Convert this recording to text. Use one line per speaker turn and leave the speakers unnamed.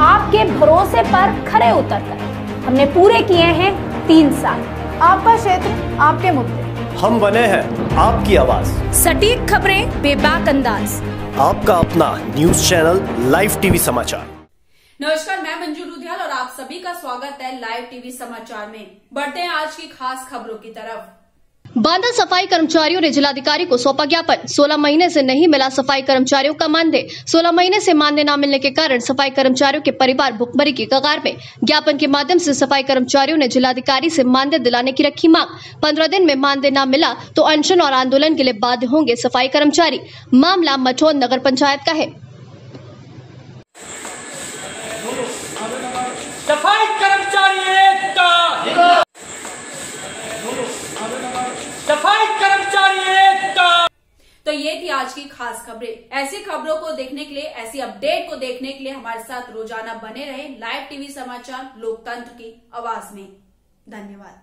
आपके भरोसे पर खरे उतरकर हमने पूरे किए हैं तीन साल।
आपका क्षेत्र आपके मुद्दे।
हम बने हैं आपकी आवाज़।
सटीक खबरें बेबाक अंदाज।
आपका अपना न्यूज़ चैनल लाइव टीवी समाचार।
नमस्कार मैं मंजू लुधियाल और आप सभी का स्वागत है लाइव टीवी समाचार में। बढ़ते हैं आज की खास खबरों की तरफ़।
बांदा सफ़ाई कर्मचारियों ने जिलाधिकारी को सौंपा ज्ञापन। 16 महीने से नहीं मिला सफ़ाई कर्मचारियों का मानदेय। 16 महीने से मानदेय न मिलने के कारण सफ़ाई कर्मचारियों के परिवार भुखमरी की कगार में। ज्ञापन के माध्यम से सफ़ाई कर्मचारियों ने जिलाधिकारी से मानदेय दिलाने की रखी मांग। पंद्रह दिन में मानदेय न मिला तो अनशन और आंदोलन के लिए बाध्य होंगे सफ़ाई कर्मचारी। मामला मठौन नगर पंचायत का है।
आज की खास खबरें। ऐसी खबरों को देखने के लिए, ऐसी अपडेट को देखने के लिए हमारे साथ रोज़ाना बने रहे लाइव टीवी समाचार लोकतंत्र की आवाज़ में। धन्यवाद।